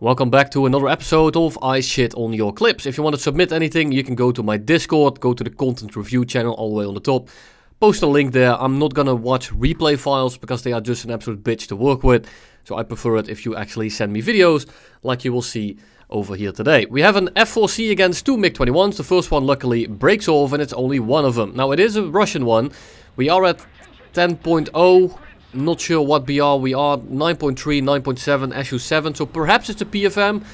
Welcome back to another episode of I Shit on Your Clips. If you want to submit anything, you can go to my Discord, go to the content review channel all the way on the top. Post a link there. I'm not gonna watch replay files because they are just an absolute bitch to work with. So I prefer it if you actually send me videos, like you will see over here today. We have an F4C against two MiG-21s. The first one luckily breaks off and it's only one of them. Now it is a Russian one. We are at 10.0 not sure what BR we are, 9.3, 9.7, SU7, so perhaps it's a PFM,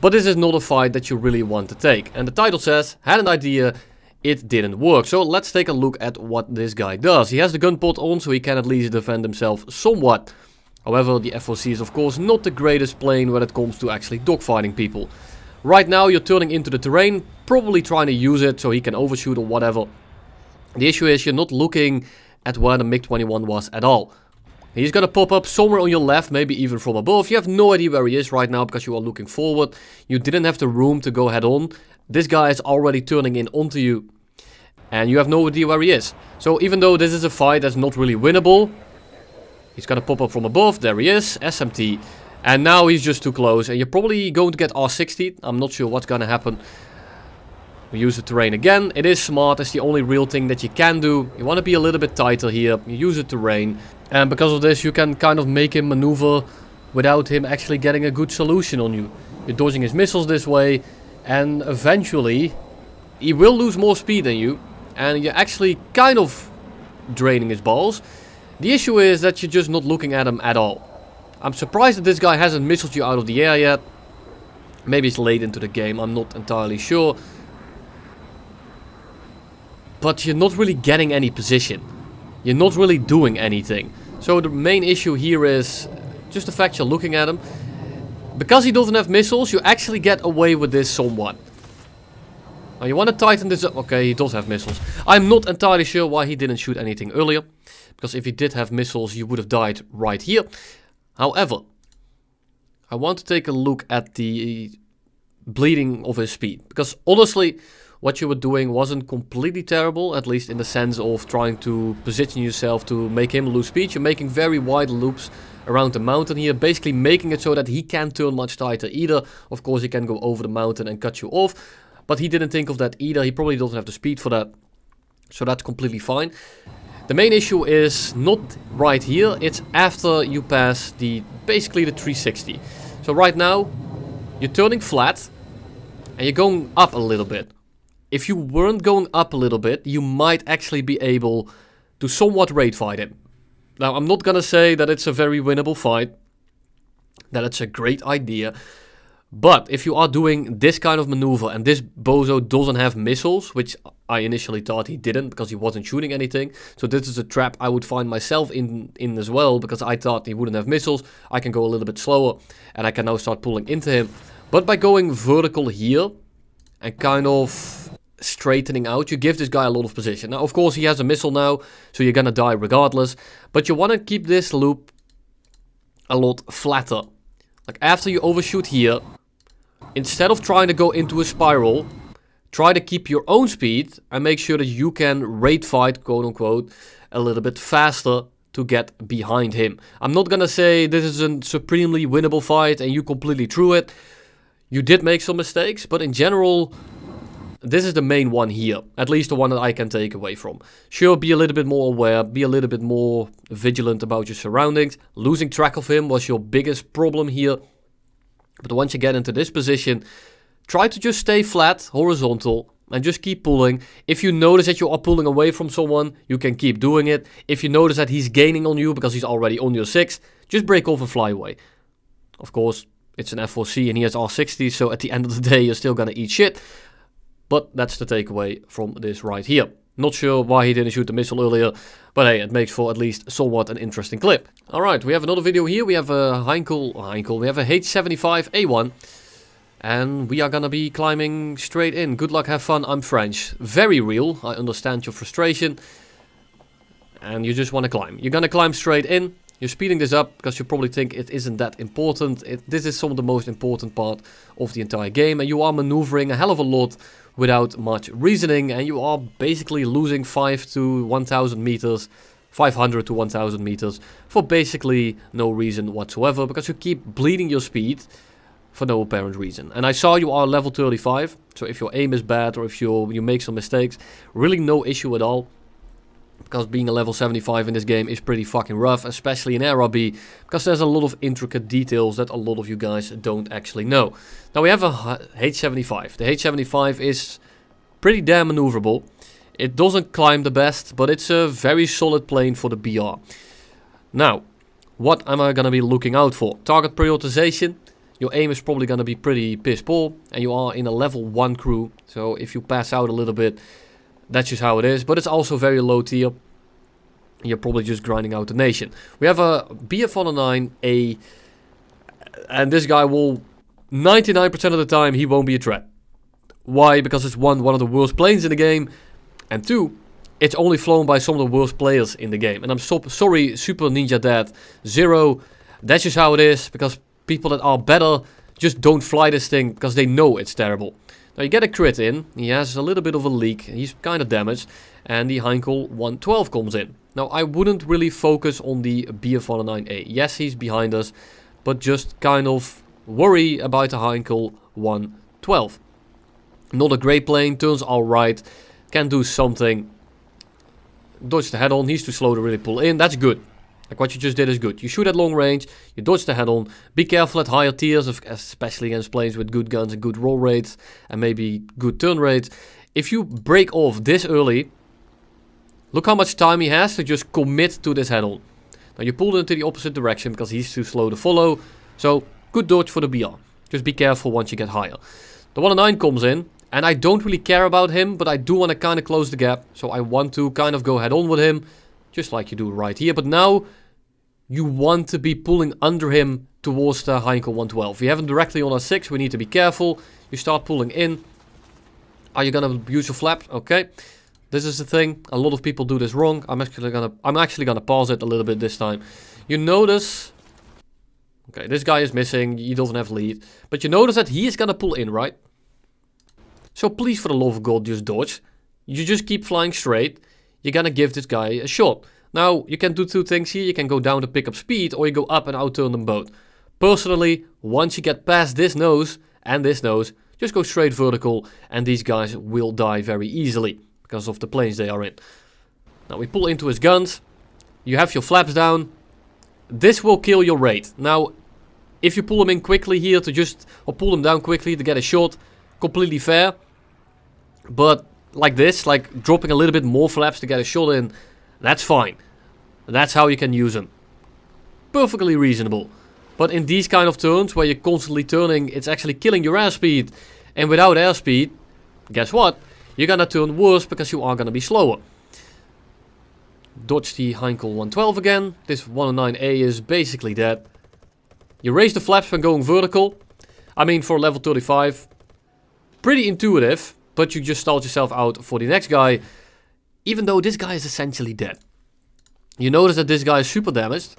but this is not a fight that you really want to take. And the title says, had an idea, it didn't work. So let's take a look at what this guy does. He has the gun pod on, so he can at least defend himself somewhat. However, the F4C is of course not the greatest plane when it comes to actually dogfighting people. Right now you're turning into the terrain, probably trying to use it so he can overshoot or whatever. The issue is you're not looking at where the MiG-21 was at all. He's gonna pop up somewhere on your left, maybe even from above. You have no idea where he is right now because you are looking forward. You didn't have the room to go head on. This guy is already turning in onto you. And you have no idea where he is. So even though this is a fight that's not really winnable, he's gonna pop up from above. There he is, SMT. And now he's just too close. And you're probably going to get R60. I'm not sure what's gonna happen. We use the terrain again. It is smart. It's the only real thing that you can do. You want to be a little bit tighter here. You use the terrain. And because of this, you can kind of make him maneuver without him actually getting a good solution on you. You're dodging his missiles this way, and eventually he will lose more speed than you, and you're actually kind of draining his balls. The issue is that you're just not looking at him at all. I'm surprised that this guy hasn't missiled you out of the air yet. Maybe it's late into the game, I'm not entirely sure. But you're not really getting any position. You're not really doing anything. So the main issue here is just the fact you're looking at him. Because he doesn't have missiles, you actually get away with this somewhat. Now you want to tighten this up. Okay, he does have missiles. I'm not entirely sure why he didn't shoot anything earlier. Because if he did have missiles, you would have died right here. However, I want to take a look at the bleeding of his speed. Because honestly, what you were doing wasn't completely terrible, at least in the sense of trying to position yourself to make him lose speed. You're making very wide loops around the mountain here, basically making it so that he can't turn much tighter either. Of course, he can go over the mountain and cut you off, but he didn't think of that either. He probably doesn't have the speed for that, so that's completely fine. The main issue is not right here, it's after you pass the basically the 360. So right now, you're turning flat, and you're going up a little bit if you weren't going up a little bit, you might actually be able to somewhat rate fight him. Now, I'm not gonna say that it's a very winnable fight, that it's a great idea, but if you are doing this kind of maneuver and this bozo doesn't have missiles, which I initially thought he didn't because he wasn't shooting anything, so this is a trap I would find myself in, in as well because I thought he wouldn't have missiles, I can go a little bit slower and I can now start pulling into him. But by going vertical here and kind of straightening out, you give this guy a lot of position. Now, of course, he has a missile now, so you're gonna die regardless. But you want to keep this loop a lot flatter. Like, after you overshoot here, instead of trying to go into a spiral, try to keep your own speed and make sure that you can rate fight, quote-unquote, a little bit faster to get behind him. I'm not gonna say this is a supremely winnable fight and you completely threw it. You did make some mistakes, but in general, this is the main one here. At least the one that I can take away from. Sure, be a little bit more aware, be a little bit more vigilant about your surroundings. Losing track of him was your biggest problem here. But once you get into this position, try to just stay flat, horizontal, and just keep pulling. If you notice that you are pulling away from someone, you can keep doing it. If you notice that he's gaining on you because he's already on your 6, just break off and fly away. Of course, it's an F4C and he has R60, so at the end of the day, you're still gonna eat shit. But that's the takeaway from this right here. Not sure why he didn't shoot the missile earlier, but hey, it makes for at least somewhat an interesting clip. Alright, we have another video here. We have a Heinkel, Heinkel, we have a H75A1. And we are gonna be climbing straight in. Good luck, have fun, I'm French. Very real, I understand your frustration. And you just want to climb. You're gonna climb straight in. You're speeding this up because you probably think it isn't that important. It, this is some of the most important part of the entire game. And you are maneuvering a hell of a lot without much reasoning and you are basically losing 5 to 1000 meters 500 to 1000 meters for basically no reason whatsoever because you keep bleeding your speed for no apparent reason. And I saw you are level 35, so if your aim is bad or if you you make some mistakes, really no issue at all. Because being a level 75 in this game is pretty fucking rough, especially in RRB, because there's a lot of intricate details that a lot of you guys don't actually know. Now we have a H75. The H75 is pretty damn maneuverable. It doesn't climb the best, but it's a very solid plane for the BR. Now, what am I gonna be looking out for? Target prioritization. Your aim is probably gonna be pretty piss poor, and you are in a level 1 crew, so if you pass out a little bit, that's just how it is. But it's also very low tier. You're probably just grinding out the nation. We have a BF 109, a... And this guy will... 99% of the time, he won't be a threat. Why? Because it's one, one of the worst planes in the game. And two, it's only flown by some of the worst players in the game. And I'm so sorry, Super Ninja Dad Zero. That's just how it is. Because people that are better just don't fly this thing because they know it's terrible. Now you get a crit in, he has a little bit of a leak, he's kind of damaged, and the Heinkel 112 comes in. Now I wouldn't really focus on the BF-109A. Yes, he's behind us, but just kind of worry about the Heinkel 112. Not a great plane, turns alright, can do something. Dodge the head-on, he's too slow to really pull in, that's good. Like what you just did is good. You shoot at long range, you dodge the head-on, be careful at higher tiers, of, especially against planes with good guns and good roll rates, and maybe good turn rates. If you break off this early, look how much time he has to just commit to this head-on. Now you pulled into the opposite direction because he's too slow to follow, so good dodge for the BR. Just be careful once you get higher. The 109 comes in, and I don't really care about him, but I do want to kind of close the gap, so I want to kind of go head-on with him, just like you do right here. But now you want to be pulling under him towards the Heinkel 112. We have him directly on our 6, we need to be careful. You start pulling in. Are you gonna use your flaps? Okay. This is the thing. A lot of people do this wrong. I'm actually gonna I'm actually gonna pause it a little bit this time. You notice Okay, this guy is missing, he doesn't have lead. But you notice that he is gonna pull in, right? So please for the love of God just dodge. You just keep flying straight you're gonna give this guy a shot. Now, you can do two things here. You can go down to pick up speed or you go up and outturn them both. Personally, once you get past this nose and this nose, just go straight vertical and these guys will die very easily because of the planes they are in. Now we pull into his guns. You have your flaps down. This will kill your rate. Now, if you pull them in quickly here to just, or pull them down quickly to get a shot, completely fair. But like this, like dropping a little bit more flaps to get a shot in, that's fine. That's how you can use them. Perfectly reasonable. But in these kind of turns, where you're constantly turning, it's actually killing your airspeed. And without airspeed, guess what? You're gonna turn worse because you are gonna be slower. Dodge the Heinkel 112 again. This 109A is basically dead. You raise the flaps when going vertical. I mean, for level 35, pretty intuitive but you just stalled yourself out for the next guy, even though this guy is essentially dead. You notice that this guy is super damaged.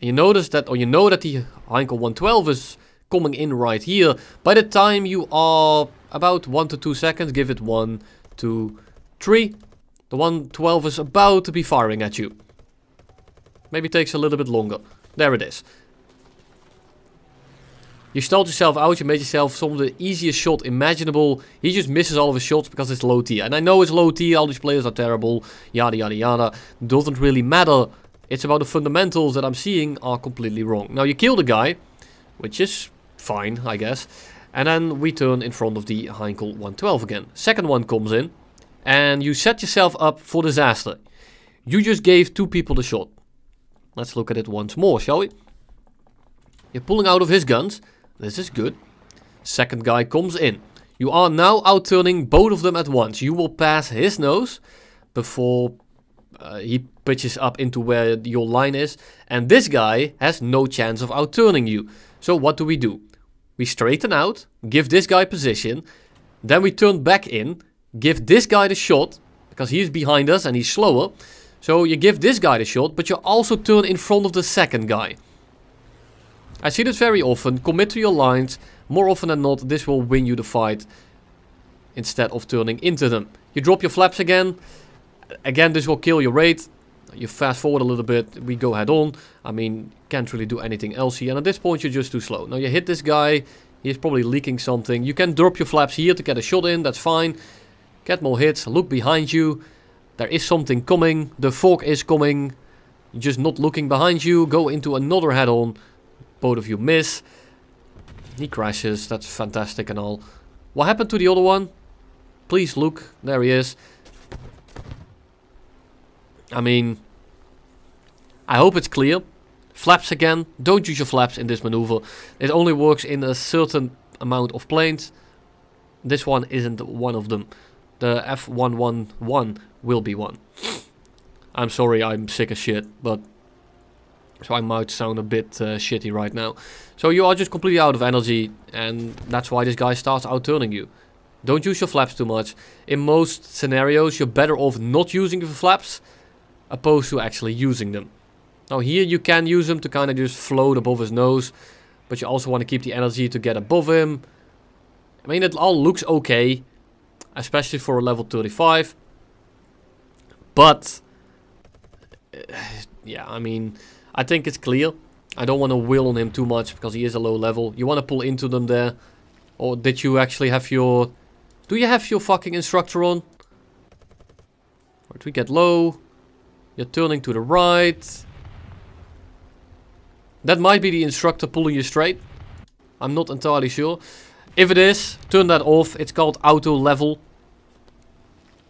You notice that, or you know that the Heinkel 112 is coming in right here. By the time you are about 1 to 2 seconds, give it 1, 2, 3. The 112 is about to be firing at you. Maybe takes a little bit longer. There it is. You stalled yourself out, you made yourself some of the easiest shot imaginable. He just misses all of his shots because it's low tier. And I know it's low tier, all these players are terrible, yada yada yada. Doesn't really matter. It's about the fundamentals that I'm seeing are completely wrong. Now you kill the guy, which is fine, I guess. And then we turn in front of the Heinkel 112 again. Second one comes in, and you set yourself up for disaster. You just gave two people the shot. Let's look at it once more, shall we? You're pulling out of his guns, this is good. Second guy comes in. You are now outturning both of them at once. You will pass his nose before uh, he pitches up into where your line is. And this guy has no chance of outturning you. So what do we do? We straighten out, give this guy position. Then we turn back in, give this guy the shot. Because he's behind us and he's slower. So you give this guy the shot, but you also turn in front of the second guy. I see this very often. Commit to your lines. More often than not, this will win you the fight instead of turning into them. You drop your flaps again. Again, this will kill your rate. You fast forward a little bit, we go head on. I mean, can't really do anything else here. And at this point, you're just too slow. Now you hit this guy. He's probably leaking something. You can drop your flaps here to get a shot in. That's fine. Get more hits. Look behind you. There is something coming. The fog is coming. Just not looking behind you. Go into another head-on. Both of you miss. He crashes. That's fantastic and all. What happened to the other one? Please look. There he is. I mean, I hope it's clear. Flaps again. Don't use your flaps in this maneuver. It only works in a certain amount of planes. This one isn't one of them. The F111 will be one. I'm sorry, I'm sick as shit, but... So I might sound a bit uh, shitty right now. So you are just completely out of energy, and that's why this guy starts out-turning you. Don't use your flaps too much. In most scenarios, you're better off not using your flaps opposed to actually using them. Now here you can use them to kind of just float above his nose, but you also want to keep the energy to get above him. I mean, it all looks okay, especially for a level 35. But, uh, yeah, I mean, I think it's clear. I don't want to wheel on him too much because he is a low level. You want to pull into them there. Or did you actually have your... Do you have your fucking instructor on? Or do we get low? You're turning to the right. That might be the instructor pulling you straight. I'm not entirely sure. If it is, turn that off. It's called auto level.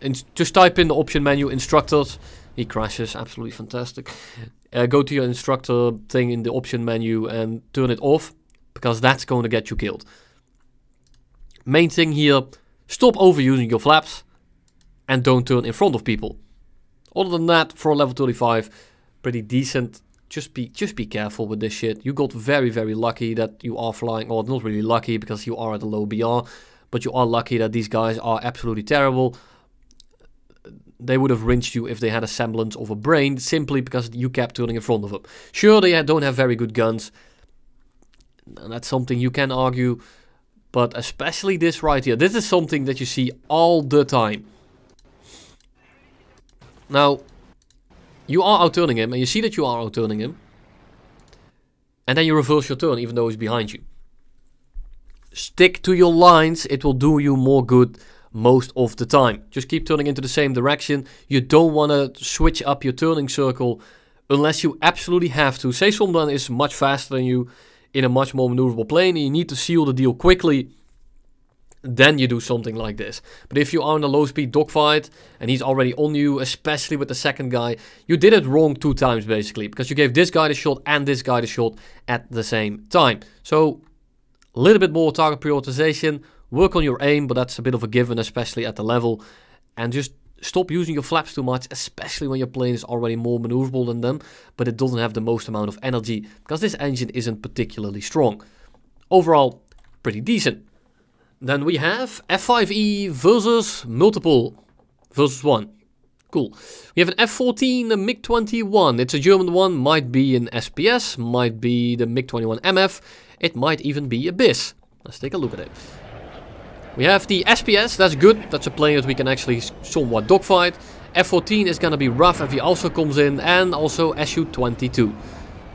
And just type in the option menu instructors. He crashes, absolutely fantastic. Uh, go to your instructor thing in the option menu and turn it off. Because that's going to get you killed. Main thing here, stop overusing your flaps. And don't turn in front of people. Other than that, for level 35, pretty decent. Just be just be careful with this shit. You got very, very lucky that you are flying, or not really lucky because you are at a low BR, but you are lucky that these guys are absolutely terrible. They would have rinsed you if they had a semblance of a brain, simply because you kept turning in front of them. Sure, they don't have very good guns, and that's something you can argue, but especially this right here. This is something that you see all the time. Now, you are outturning him, and you see that you are outturning him. And then you reverse your turn, even though he's behind you. Stick to your lines, it will do you more good most of the time. Just keep turning into the same direction. You don't want to switch up your turning circle unless you absolutely have to. Say someone is much faster than you in a much more maneuverable plane and you need to seal the deal quickly then you do something like this. But if you are in a low speed dogfight and he's already on you, especially with the second guy, you did it wrong two times basically. Because you gave this guy the shot and this guy the shot at the same time. So a little bit more target prioritization, work on your aim, but that's a bit of a given, especially at the level. And just stop using your flaps too much, especially when your plane is already more maneuverable than them, but it doesn't have the most amount of energy, because this engine isn't particularly strong. Overall, pretty decent. Then we have F5E versus multiple versus one. Cool. We have an F14 a MiG-21. It's a German one, might be an SPS, might be the MiG-21 MF. It might even be a BIS. Let's take a look at it. We have the SPS, that's good. That's a plane that we can actually somewhat dogfight. F-14 is gonna be rough if he also comes in, and also Su-22.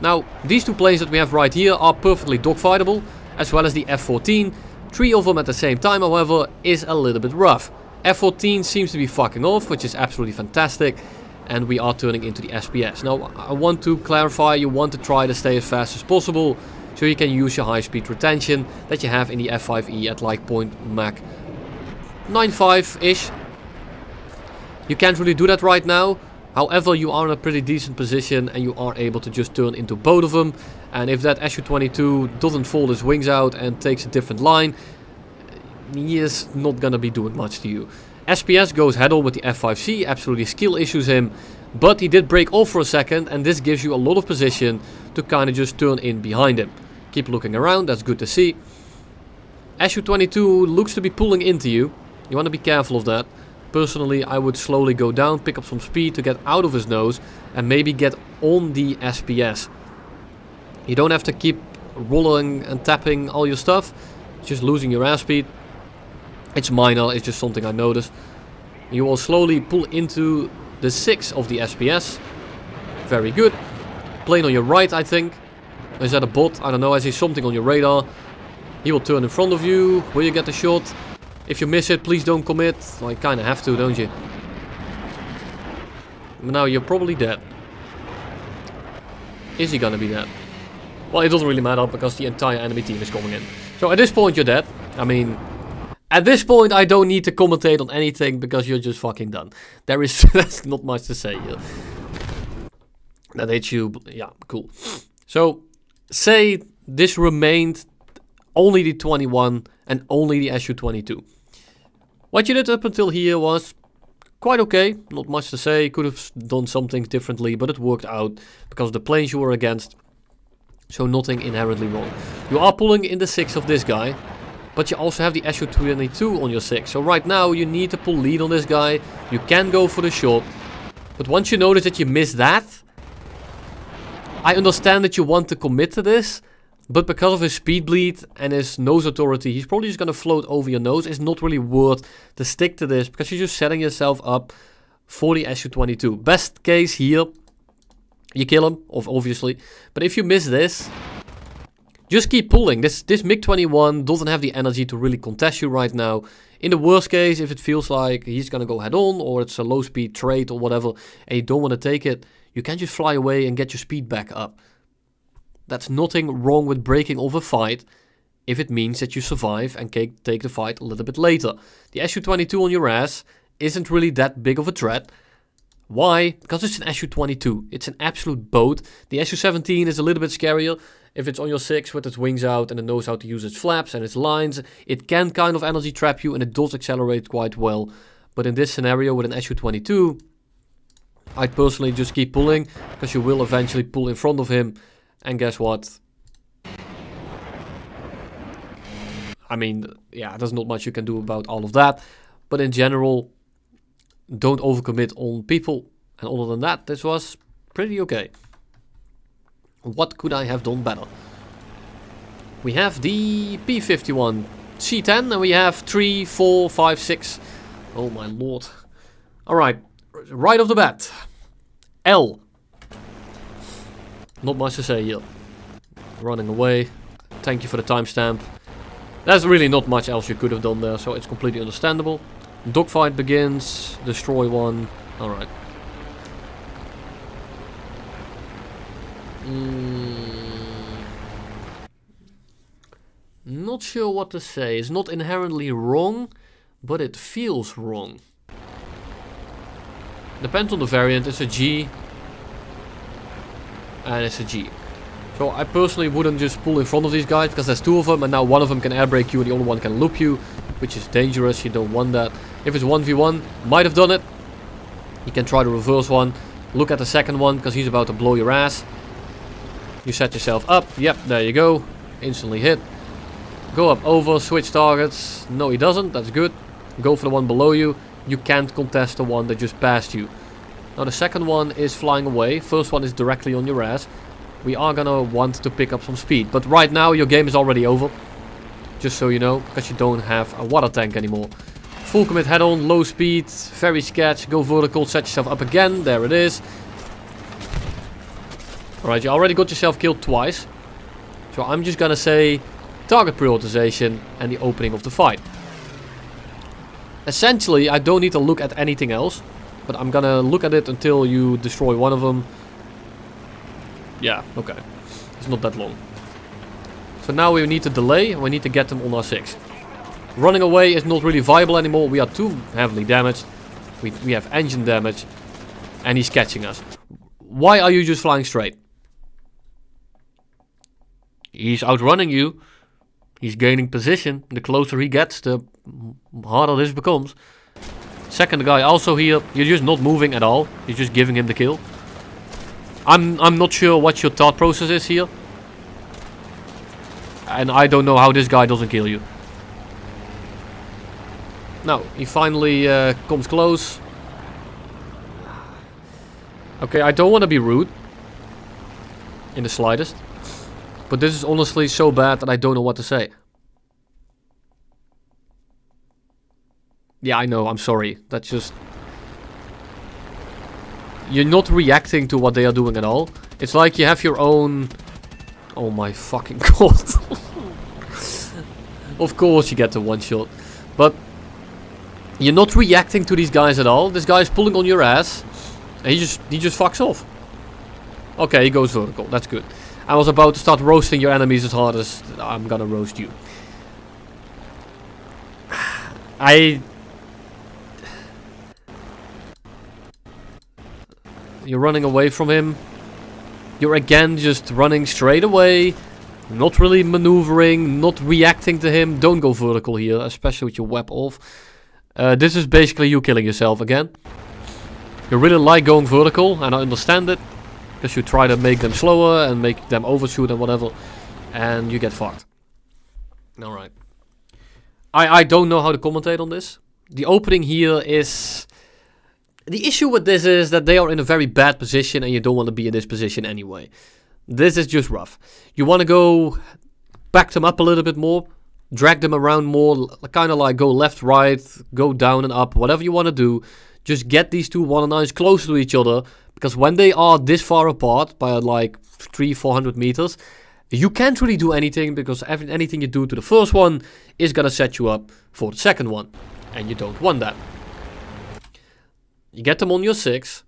Now, these two planes that we have right here are perfectly dogfightable, as well as the F-14. Three of them at the same time, however, is a little bit rough. F-14 seems to be fucking off, which is absolutely fantastic. And we are turning into the SPS. Now, I want to clarify, you want to try to stay as fast as possible. So you can use your high speed retention that you have in the F5E at like point Mach 95-ish. You can't really do that right now. However, you are in a pretty decent position and you are able to just turn into both of them. And if that Su-22 doesn't fold his wings out and takes a different line, he is not gonna be doing much to you. SPS goes head-on with the F5C, absolutely skill issues him, but he did break off for a second and this gives you a lot of position to kind of just turn in behind him. Keep looking around, that's good to see. Su-22 looks to be pulling into you, you want to be careful of that. Personally, I would slowly go down, pick up some speed to get out of his nose and maybe get on the SPS. You don't have to keep rolling and tapping all your stuff. just losing your airspeed. It's minor, it's just something I noticed. You will slowly pull into the 6 of the SPS. Very good. Plane on your right, I think. Is that a bot? I don't know. I see something on your radar. He will turn in front of you. Will you get the shot? If you miss it, please don't commit. Well, you kind of have to, don't you? Now you're probably dead. Is he gonna be dead? Well, it doesn't really matter because the entire enemy team is coming in. So at this point, you're dead. I mean, at this point, I don't need to commentate on anything because you're just fucking done. There is that's not much to say. That hits you. Yeah, cool. So, say this remained only the 21 and only the SU-22. What you did up until here was quite okay, not much to say, could have done some things differently, but it worked out because the planes you were against, so nothing inherently wrong. You are pulling in the 6 of this guy, but you also have the SU-22 on your 6, so right now you need to pull lead on this guy, you can go for the shot, but once you notice that you miss that, I understand that you want to commit to this, but because of his speed bleed and his nose authority, he's probably just going to float over your nose. It's not really worth to stick to this because you're just setting yourself up for the SU-22. Best case here, you kill him, obviously. But if you miss this, just keep pulling. This, this MiG-21 doesn't have the energy to really contest you right now. In the worst case, if it feels like he's going to go head on or it's a low speed trade or whatever and you don't want to take it, you can't just fly away and get your speed back up. That's nothing wrong with breaking off a fight if it means that you survive and take the fight a little bit later. The SU-22 on your ass isn't really that big of a threat. Why? Because it's an SU-22. It's an absolute boat. The SU-17 is a little bit scarier. If it's on your 6 with its wings out and it knows how to use its flaps and its lines, it can kind of energy trap you and it does accelerate quite well. But in this scenario with an SU-22, I'd personally just keep pulling because you will eventually pull in front of him and guess what? I mean, yeah, there's not much you can do about all of that. But in general, don't overcommit on people. And other than that, this was pretty okay. What could I have done better? We have the P51 C10 and we have 3, 4, 5, 6. Oh my lord. Alright, right off the bat. L. Not much to say here. Running away. Thank you for the timestamp. There's really not much else you could have done there, so it's completely understandable. Dogfight begins. Destroy one. Alright. Mm. Not sure what to say. It's not inherently wrong, but it feels wrong. Depends on the variant. It's a G and it's a G. So I personally wouldn't just pull in front of these guys because there's two of them and now one of them can air brake you and the other one can loop you, which is dangerous. You don't want that. If it's 1v1, might have done it. You can try the reverse one. Look at the second one because he's about to blow your ass. You set yourself up. Yep, there you go. Instantly hit. Go up over, switch targets. No, he doesn't. That's good. Go for the one below you. You can't contest the one that just passed you. Now the second one is flying away. First one is directly on your ass. We are gonna want to pick up some speed. But right now your game is already over. Just so you know, because you don't have a water tank anymore. Full commit head on, low speed, very sketch, go vertical, set yourself up again. There it is. Alright, you already got yourself killed twice. So I'm just gonna say target prioritization and the opening of the fight. Essentially, I don't need to look at anything else. But I'm gonna look at it until you destroy one of them. Yeah, okay. It's not that long. So now we need to delay we need to get them on our 6. Running away is not really viable anymore. We are too heavily damaged. We, we have engine damage. And he's catching us. Why are you just flying straight? He's outrunning you. He's gaining position. The closer he gets, the harder this becomes. Second guy also here. You're just not moving at all. You're just giving him the kill. I'm I'm not sure what your thought process is here. And I don't know how this guy doesn't kill you. No, he finally uh, comes close. Okay, I don't want to be rude. In the slightest. But this is honestly so bad that I don't know what to say. Yeah, I know. I'm sorry. That's just... You're not reacting to what they are doing at all. It's like you have your own... Oh my fucking god. of course you get the one shot. But you're not reacting to these guys at all. This guy is pulling on your ass. And he just he just fucks off. Okay, he goes vertical. That's good. I was about to start roasting your enemies as hard as I'm gonna roast you. I... You're running away from him. You're again just running straight away. Not really maneuvering, not reacting to him. Don't go vertical here, especially with your WEP off. Uh, this is basically you killing yourself again. You really like going vertical, and I understand it. Because you try to make them slower and make them overshoot and whatever. And you get fucked. Alright. I, I don't know how to commentate on this. The opening here is... The issue with this is that they are in a very bad position and you don't want to be in this position anyway. This is just rough. You want to go back them up a little bit more, drag them around more, kind of like go left, right, go down and up, whatever you want to do. Just get these two 109s closer to each other, because when they are this far apart, by like 3 400 meters, you can't really do anything, because every, anything you do to the first one is gonna set you up for the second one. And you don't want that. You get them on your 6,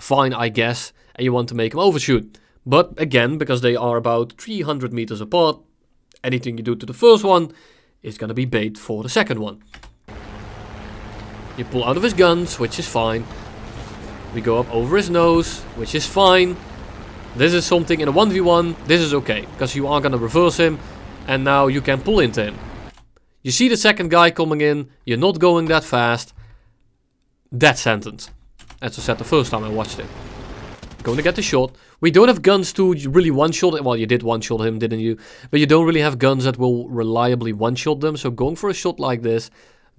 fine I guess, and you want to make them overshoot. But again, because they are about 300 meters apart, anything you do to the first one is gonna be bait for the second one. You pull out of his guns, which is fine. We go up over his nose, which is fine. This is something in a 1v1, this is okay, because you are gonna reverse him, and now you can pull into him. You see the second guy coming in, you're not going that fast. Death sentence. As I said the first time I watched it. Going to get the shot. We don't have guns to really one-shot. Well, you did one-shot him, didn't you? But you don't really have guns that will reliably one-shot them. So going for a shot like this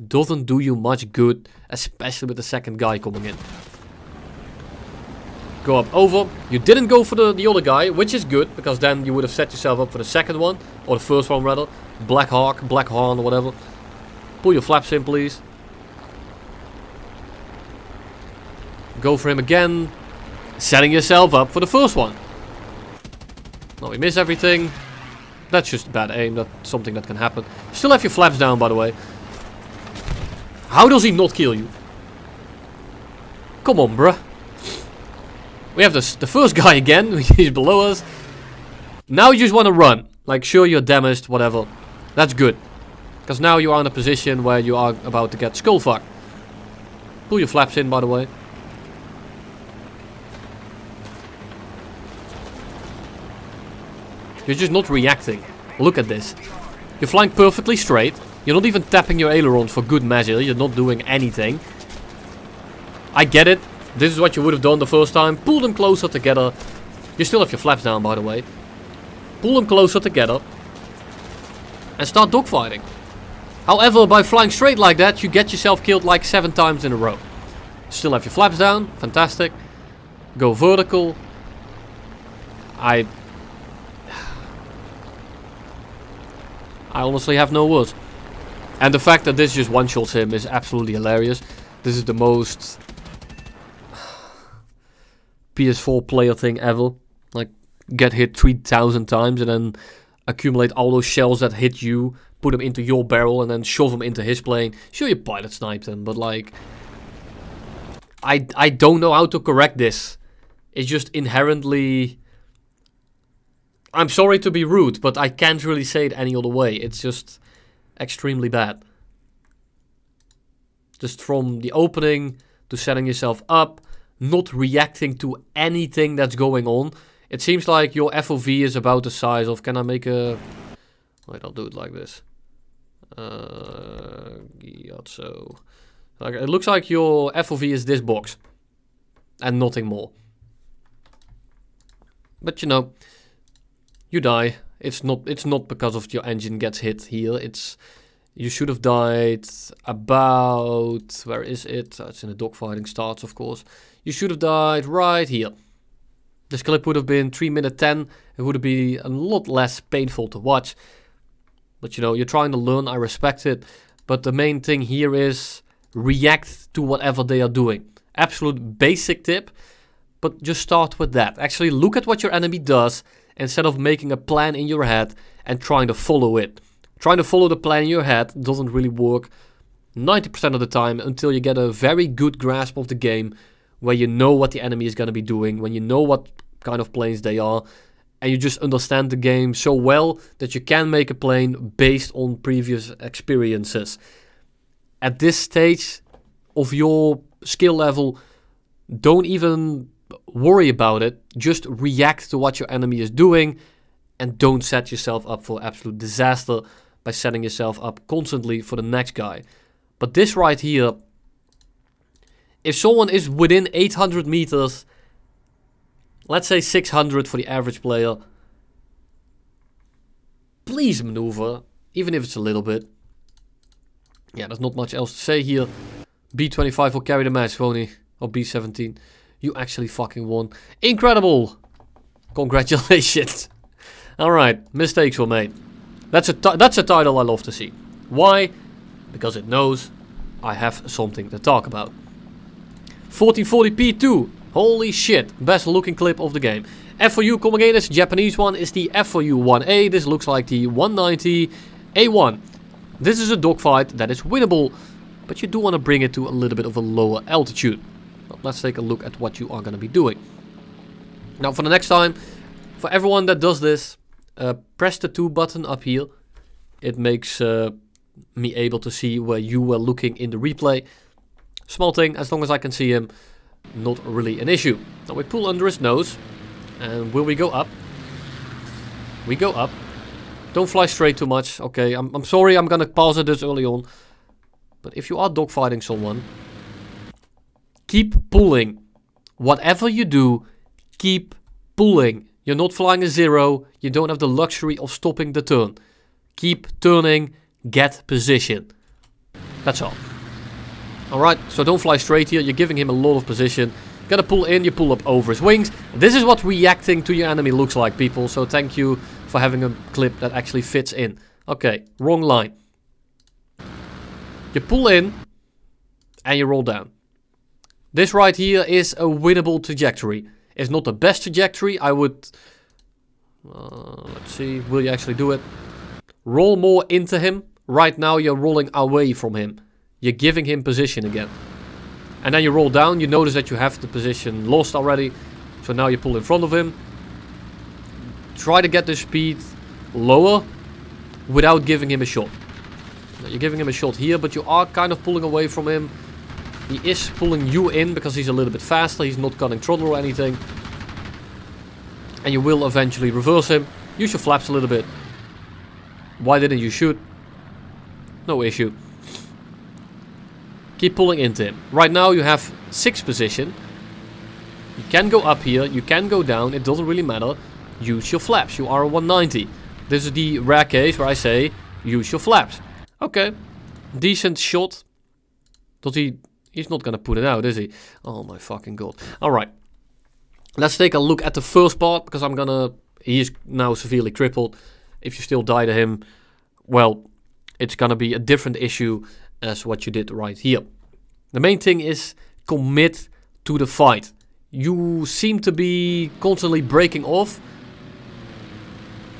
doesn't do you much good. Especially with the second guy coming in. Go up over. You didn't go for the, the other guy, which is good. Because then you would have set yourself up for the second one. Or the first one, rather. Black Hawk, Black Horn, or whatever. Pull your flaps in, please. Go for him again setting yourself up for the first one. Now we miss everything. That's just bad aim. That's something that can happen. Still have your flaps down, by the way. How does he not kill you? Come on, bruh. We have this, the first guy again. He's below us. Now you just want to run. Like, sure, you're damaged, whatever. That's good. Because now you are in a position where you are about to get skull fucked. Pull your flaps in, by the way. You're just not reacting. Look at this. You're flying perfectly straight. You're not even tapping your ailerons for good measure. You're not doing anything. I get it. This is what you would have done the first time. Pull them closer together. You still have your flaps down, by the way. Pull them closer together. And start dogfighting. However, by flying straight like that, you get yourself killed like seven times in a row. Still have your flaps down. Fantastic. Go vertical. I I honestly have no words. And the fact that this just one-shots him is absolutely hilarious. This is the most PS4 player thing ever. Like, get hit 3,000 times and then accumulate all those shells that hit you, put them into your barrel and then shove them into his plane. Sure, you pilot sniped him, but like... I, I don't know how to correct this. It's just inherently I'm sorry to be rude, but I can't really say it any other way. It's just extremely bad. Just from the opening to setting yourself up, not reacting to anything that's going on. It seems like your FOV is about the size of... Can I make a... Wait, I'll do it like this. Uh, so... Like, it looks like your FOV is this box. And nothing more. But you know you die. It's not it's not because of your engine gets hit here. It's you should have died about where is it? Oh, it's in the dogfighting starts, of course. You should have died right here. This clip would have been 3 minute 10. It would have been a lot less painful to watch. But you know, you're trying to learn, I respect it. But the main thing here is react to whatever they are doing. absolute basic tip, but just start with that. Actually look at what your enemy does instead of making a plan in your head and trying to follow it. Trying to follow the plan in your head doesn't really work 90% of the time until you get a very good grasp of the game where you know what the enemy is going to be doing, when you know what kind of planes they are, and you just understand the game so well that you can make a plane based on previous experiences. At this stage of your skill level, don't even worry about it. Just react to what your enemy is doing and don't set yourself up for absolute disaster by setting yourself up constantly for the next guy. But this right here, if someone is within 800 meters, let's say 600 for the average player, please maneuver, even if it's a little bit. Yeah, there's not much else to say here. B25 will carry the match, won't he? Or B17. You actually fucking won. Incredible! Congratulations. Alright, mistakes were made. That's a, that's a title I love to see. Why? Because it knows I have something to talk about. 1440p2. Holy shit. Best looking clip of the game. F4U coming in. This Japanese one is the F4U 1A. This looks like the 190 A1. This is a dogfight that is winnable. But you do want to bring it to a little bit of a lower altitude. Well, let's take a look at what you are going to be doing. Now for the next time, for everyone that does this, uh, press the 2 button up here. It makes uh, me able to see where you were looking in the replay. Small thing, as long as I can see him, not really an issue. Now we pull under his nose, and will we go up? We go up. Don't fly straight too much. Okay, I'm, I'm sorry I'm gonna pause it this early on. But if you are dogfighting someone, keep pulling. Whatever you do, keep pulling. You're not flying a zero. You don't have the luxury of stopping the turn. Keep turning. Get position. That's all. Alright, so don't fly straight here. You're giving him a lot of position. Gotta pull in, you pull up over his wings. This is what reacting to your enemy looks like, people. So thank you for having a clip that actually fits in. Okay, wrong line. You pull in and you roll down. This right here is a winnable trajectory. It's not the best trajectory. I would... Uh, let's see, will you actually do it? Roll more into him. Right now you're rolling away from him. You're giving him position again. And then you roll down, you notice that you have the position lost already. So now you pull in front of him. Try to get the speed lower without giving him a shot. You're giving him a shot here, but you are kind of pulling away from him. He is pulling you in because he's a little bit faster. He's not cutting throttle or anything. And you will eventually reverse him. Use your flaps a little bit. Why didn't you shoot? No issue. Keep pulling into him. Right now you have 6 position. You can go up here, you can go down, it doesn't really matter. Use your flaps, you are a 190. This is the rare case where I say, use your flaps. Okay, decent shot. Does he... He's not gonna put it out, is he? Oh my fucking god. Alright. Let's take a look at the first part, because I'm gonna... He is now severely crippled. If you still die to him, well, it's gonna be a different issue as what you did right here. The main thing is commit to the fight. You seem to be constantly breaking off.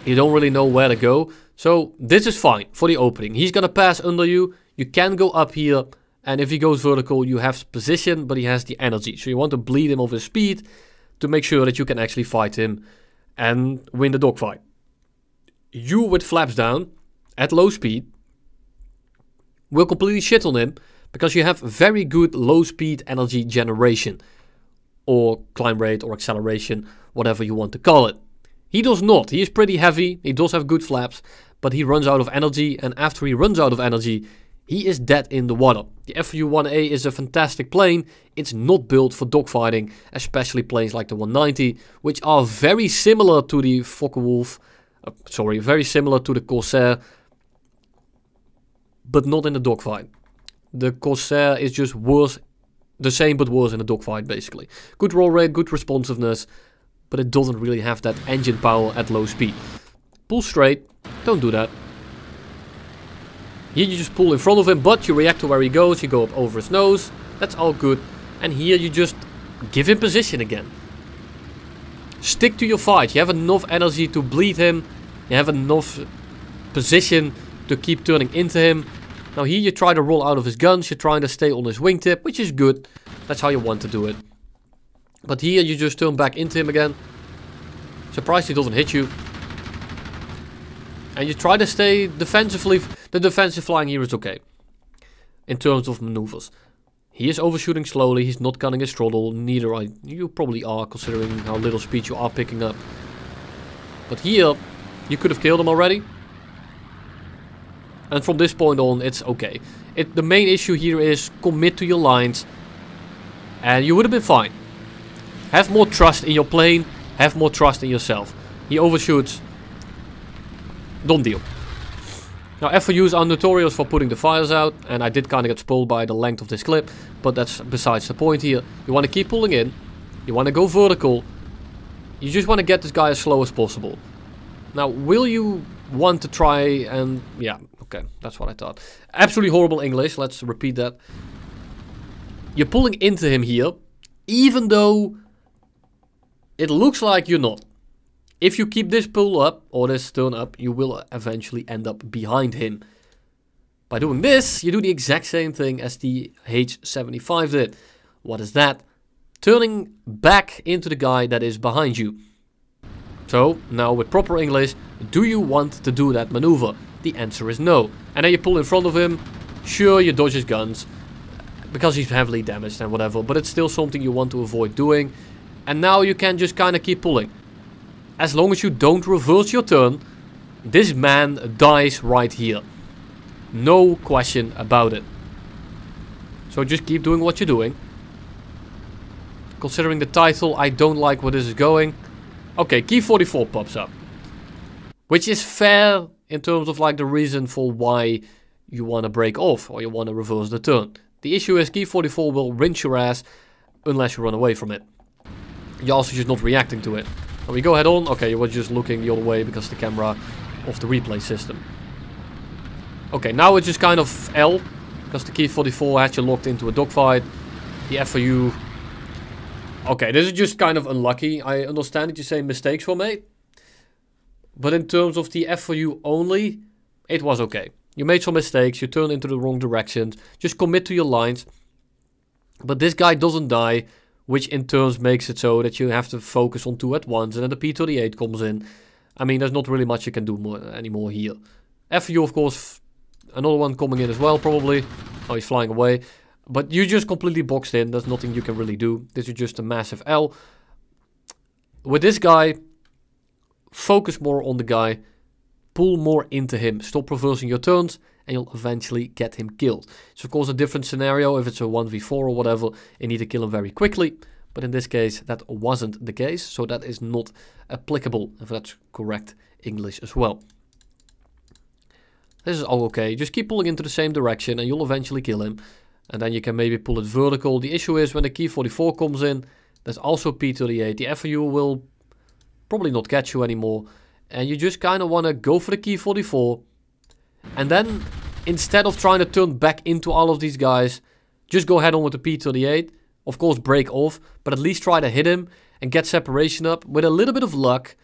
You don't really know where to go. So this is fine for the opening. He's gonna pass under you. You can go up here. And if he goes vertical, you have position, but he has the energy. So you want to bleed him of his speed to make sure that you can actually fight him and win the dogfight. You with flaps down at low speed will completely shit on him because you have very good low speed energy generation or climb rate or acceleration, whatever you want to call it. He does not. He is pretty heavy. He does have good flaps, but he runs out of energy. And after he runs out of energy, he is dead in the water. The FU-1A is a fantastic plane. It's not built for dogfighting, especially planes like the 190, which are very similar to the Focke-Wulf. Uh, sorry, very similar to the Corsair, but not in the dogfight. The Corsair is just worse, the same but worse in a dogfight basically. Good roll rate, good responsiveness, but it doesn't really have that engine power at low speed. Pull straight, don't do that. Here you just pull in front of him, but you react to where he goes, you go up over his nose, that's all good. And here you just give him position again. Stick to your fight. You have enough energy to bleed him. You have enough position to keep turning into him. Now here you try to roll out of his guns. You're trying to stay on his wingtip, which is good. That's how you want to do it. But here you just turn back into him again. Surprised he doesn't hit you. And you try to stay defensively. The defensive flying here is okay. In terms of maneuvers. He is overshooting slowly. He's not cutting his throttle. Neither are you probably are, considering how little speed you are picking up. But here, you could have killed him already. And from this point on, it's okay. It, the main issue here is commit to your lines. And you would have been fine. Have more trust in your plane. Have more trust in yourself. He overshoots. Don't deal. Now F4Us are notorious for putting the fires out. And I did kind of get spoiled by the length of this clip. But that's besides the point here. You want to keep pulling in. You want to go vertical. You just want to get this guy as slow as possible. Now, will you want to try and... Yeah, okay, that's what I thought. Absolutely horrible English, let's repeat that. You're pulling into him here, even though it looks like you're not. If you keep this pull up, or this turn up, you will eventually end up behind him. By doing this, you do the exact same thing as the H75 did. What is that? Turning back into the guy that is behind you. So, now with proper English, do you want to do that maneuver? The answer is no. And then you pull in front of him, sure you dodge his guns, because he's heavily damaged and whatever, but it's still something you want to avoid doing. And now you can just kind of keep pulling. As long as you don't reverse your turn, this man dies right here. No question about it. So just keep doing what you're doing. Considering the title, I don't like where this is going. Okay, Ki-44 pops up. Which is fair in terms of like the reason for why you want to break off or you want to reverse the turn. The issue is Ki-44 will rinse your ass unless you run away from it. You're also just not reacting to it. When we go head on, okay, were just looking the other way because the camera of the replay system. Okay, now it's just kind of L, because the Ki-44 had you locked into a dogfight. The F4U Okay, this is just kind of unlucky. I understand that you say mistakes were made. But in terms of the F4U only, it was okay. You made some mistakes, you turned into the wrong directions. Just commit to your lines. But this guy doesn't die, which in turns makes it so that you have to focus on two at once. And then the P-38 comes in. I mean, there's not really much you can do more anymore here. F4U, of course, another one coming in as well, probably. Oh, he's flying away. But you just completely boxed in. There's nothing you can really do. This is just a massive L. With this guy, focus more on the guy. Pull more into him. Stop reversing your turns and you'll eventually get him killed. It's of course a different scenario. If it's a 1v4 or whatever, you need to kill him very quickly. But in this case, that wasn't the case. So that is not applicable, if that's correct English as well. This is all okay. Just keep pulling into the same direction and you'll eventually kill him. And then you can maybe pull it vertical. The issue is when the Ki-44 comes in, there's also P38. The F4U will probably not catch you anymore. And you just kind of want to go for the Ki-44. And then instead of trying to turn back into all of these guys, just go head on with the P38. Of course, break off, but at least try to hit him and get separation up. With a little bit of luck,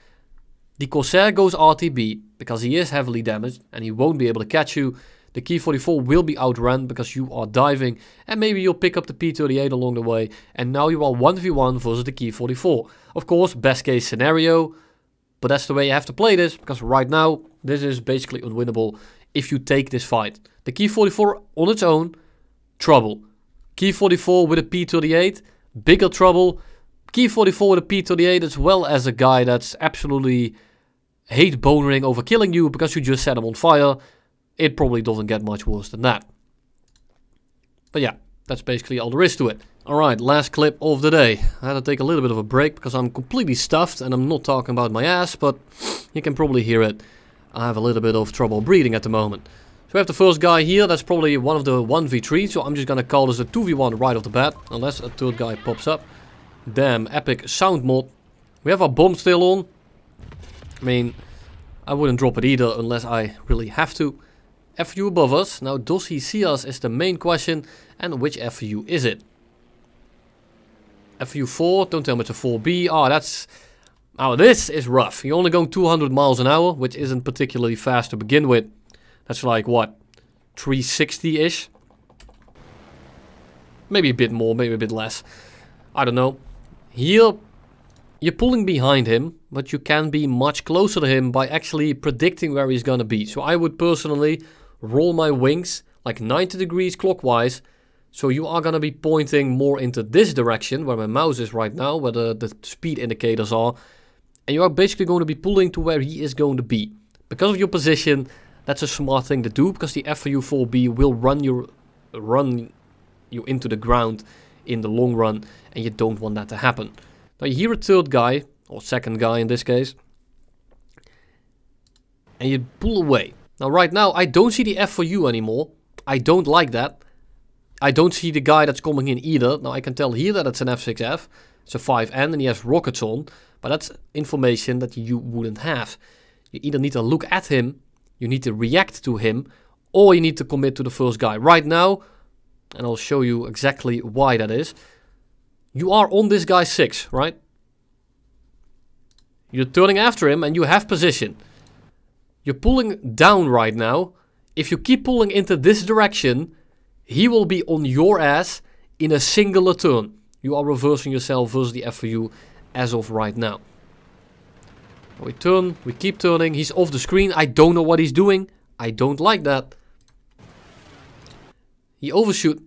the Corsair goes RTB because he is heavily damaged and he won't be able to catch you. The Ki-44 will be outrun because you are diving and maybe you'll pick up the P38 along the way and now you are 1v1 versus the Ki-44. Of course, best case scenario, but that's the way you have to play this because right now this is basically unwinnable if you take this fight. The Ki-44 on its own, trouble. Ki-44 with a P38, bigger trouble. Ki-44 with a P38 as well as a guy that's absolutely hate bonering over killing you because you just set him on fire it probably doesn't get much worse than that. But yeah, that's basically all there is to it. Alright, last clip of the day. I had to take a little bit of a break because I'm completely stuffed and I'm not talking about my ass, but you can probably hear it. I have a little bit of trouble breathing at the moment. So we have the first guy here, that's probably one of the 1v3, so I'm just gonna call this a 2v1 right off the bat, unless a third guy pops up. Damn, epic sound mod. We have our bomb still on. I mean, I wouldn't drop it either unless I really have to. FU above us. Now, does he see us is the main question. And which FU is it? FU4, don't tell me it's a 4B. Oh, ah, that's... Oh, this is rough. You're only going 200 miles an hour, which isn't particularly fast to begin with. That's like, what, 360-ish? Maybe a bit more, maybe a bit less. I don't know. Here, you're pulling behind him, but you can be much closer to him by actually predicting where he's gonna be. So I would personally roll my wings like 90 degrees clockwise. So you are gonna be pointing more into this direction, where my mouse is right now, where the, the speed indicators are. And you are basically going to be pulling to where he is going to be. Because of your position, that's a smart thing to do, because the FU4B will run your run you into the ground in the long run, and you don't want that to happen. Now you hear a third guy, or second guy in this case, and you pull away. Now right now I don't see the F4U anymore. I don't like that. I don't see the guy that's coming in either. Now I can tell here that it's an F6F. It's a 5N and he has rockets on. But that's information that you wouldn't have. You either need to look at him, you need to react to him, or you need to commit to the first guy. Right now, and I'll show you exactly why that is. You are on this guy 6, right? You're turning after him and you have position. You're pulling down right now. If you keep pulling into this direction, he will be on your ass in a singular turn. You are reversing yourself versus the FU as of right now. We turn, we keep turning, he's off the screen, I don't know what he's doing. I don't like that. He overshoot.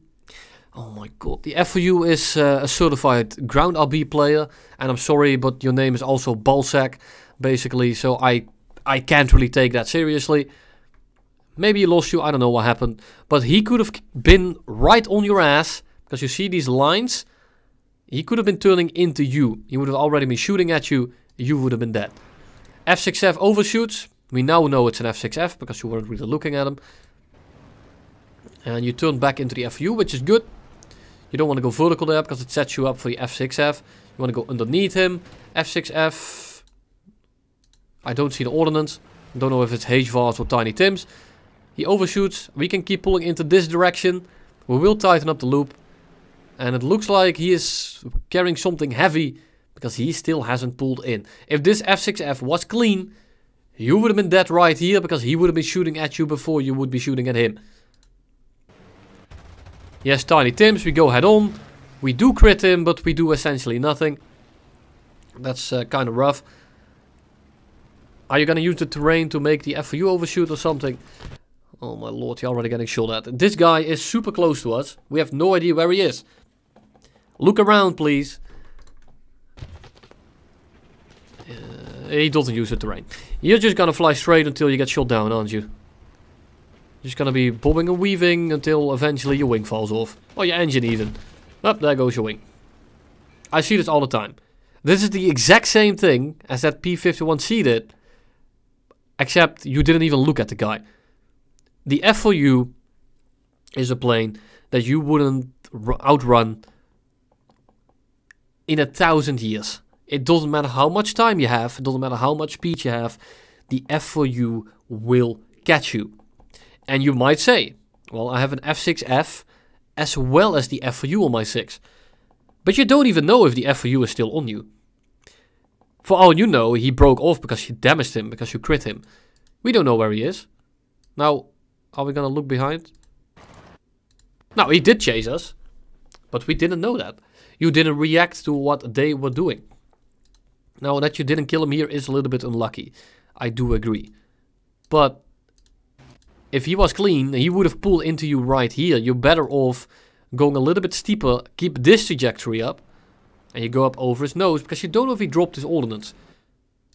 Oh my god, the FU is uh, a certified ground RB player. And I'm sorry, but your name is also Balsack, basically. So I, I can't really take that seriously. Maybe he lost you, I don't know what happened. But he could have been right on your ass. Because you see these lines? He could have been turning into you. He would have already been shooting at you. You would have been dead. F6F overshoots. We now know it's an F6F because you weren't really looking at him. And you turn back into the FU, which is good. You don't want to go vertical there because it sets you up for the F6F. You want to go underneath him. F6F. I don't see the ordnance. Don't know if it's HVARs or Tiny Tims. He overshoots. We can keep pulling into this direction. We will tighten up the loop. And it looks like he is carrying something heavy because he still hasn't pulled in. If this F6F was clean, you would have been dead right here because he would have been shooting at you before you would be shooting at him. Yes, Tiny Tims, we go head on. We do crit him, but we do essentially nothing. That's uh, kind of rough. Are you going to use the terrain to make the FU overshoot or something? Oh my lord, you're already getting shot at. This guy is super close to us. We have no idea where he is. Look around, please. Uh, he doesn't use the terrain. You're just gonna fly straight until you get shot down, aren't you? Just gonna be bobbing and weaving until eventually your wing falls off. Or your engine even. Up, oh, there goes your wing. I see this all the time. This is the exact same thing as that P-51C did. Except you didn't even look at the guy. The F4U is a plane that you wouldn't outrun in a thousand years. It doesn't matter how much time you have, it doesn't matter how much speed you have, the F4U will catch you. And you might say, well, I have an F6F as well as the F4U on my 6. But you don't even know if the F4U is still on you. For all you know, he broke off because you damaged him, because you crit him. We don't know where he is. Now, are we gonna look behind? No, he did chase us. But we didn't know that. You didn't react to what they were doing. Now, that you didn't kill him here is a little bit unlucky. I do agree. But if he was clean, he would have pulled into you right here. You're better off going a little bit steeper, keep this trajectory up, and you go up over his nose, because you don't know if he dropped his ordnance.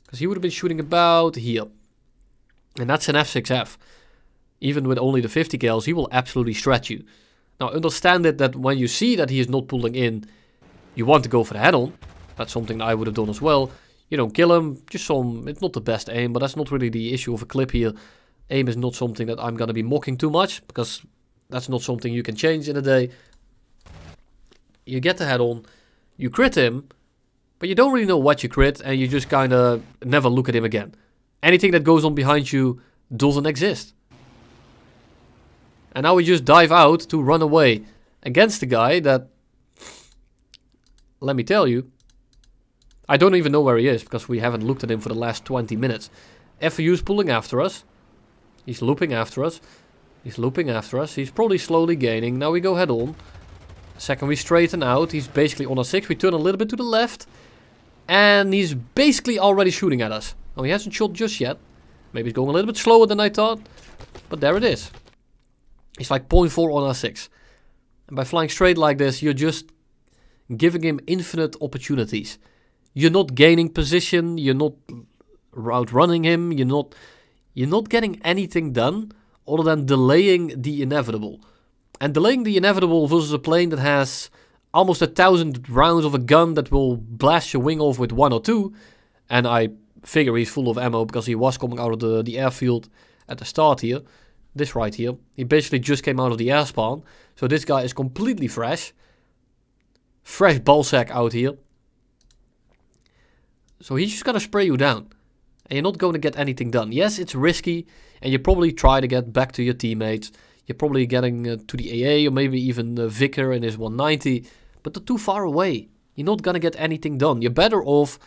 Because he would have been shooting about here. And that's an F6F. Even with only the 50 cals, he will absolutely stretch you. Now understand it that when you see that he is not pulling in, you want to go for the head-on. That's something that I would have done as well. You don't kill him, just some, it's not the best aim, but that's not really the issue of a clip here aim is not something that I'm going to be mocking too much because that's not something you can change in a day. You get the head on, you crit him, but you don't really know what you crit and you just kind of never look at him again. Anything that goes on behind you doesn't exist. And now we just dive out to run away against the guy that let me tell you, I don't even know where he is because we haven't looked at him for the last 20 minutes. FAU is pulling after us. He's looping after us. He's looping after us. He's probably slowly gaining. Now we go head on. Second we straighten out. He's basically on a 6. We turn a little bit to the left. And he's basically already shooting at us. Oh, he hasn't shot just yet. Maybe he's going a little bit slower than I thought. But there it is. He's like 0.4 on a 6. And by flying straight like this, you're just giving him infinite opportunities. You're not gaining position, you're not outrunning him, you're not you're not getting anything done other than delaying the inevitable. And delaying the inevitable versus a plane that has almost a thousand rounds of a gun that will blast your wing off with one or two, and I figure he's full of ammo because he was coming out of the, the airfield at the start here. This right here. He basically just came out of the air spawn. So this guy is completely fresh. Fresh ballsack out here. So he's just gonna spray you down. And you're not going to get anything done. Yes, it's risky. And you probably try to get back to your teammates. You're probably getting uh, to the AA or maybe even uh, Vicker in his 190. But they're too far away. You're not gonna get anything done. You're better off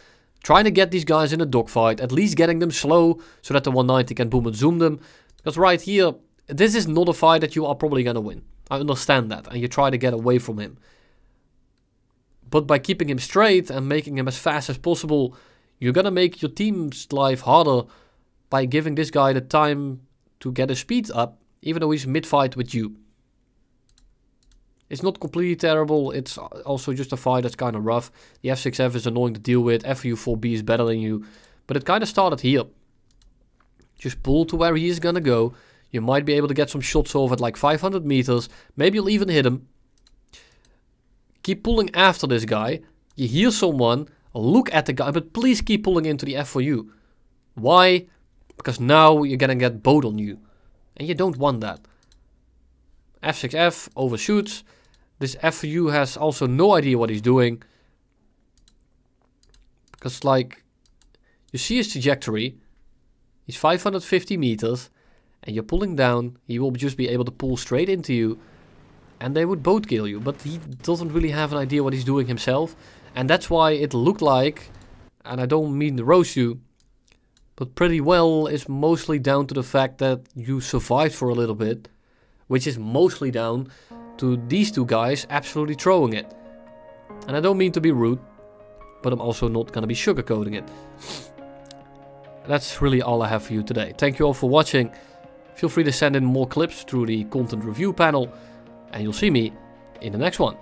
trying to get these guys in a dogfight. At least getting them slow so that the 190 can boom and zoom them. Because right here, this is not a fight that you are probably gonna win. I understand that. And you try to get away from him. But by keeping him straight and making him as fast as possible, you're gonna make your team's life harder by giving this guy the time to get his speed up, even though he's mid-fight with you. It's not completely terrible, it's also just a fight that's kind of rough. The F6F is annoying to deal with, FU4B is better than you, but it kind of started here. Just pull to where he is gonna go. You might be able to get some shots off at like 500 meters, maybe you'll even hit him. Keep pulling after this guy. You hear someone, look at the guy, but please keep pulling into the F4U. Why? Because now you're gonna get boat on you. And you don't want that. F6F overshoots. This F4U has also no idea what he's doing. Because like, you see his trajectory. He's 550 meters. And you're pulling down. He will just be able to pull straight into you and they would both kill you. But he doesn't really have an idea what he's doing himself. And that's why it looked like, and I don't mean to roast you, but pretty well is mostly down to the fact that you survived for a little bit. Which is mostly down to these two guys absolutely throwing it. And I don't mean to be rude, but I'm also not gonna be sugarcoating it. That's really all I have for you today. Thank you all for watching. Feel free to send in more clips through the content review panel and you'll see me in the next one.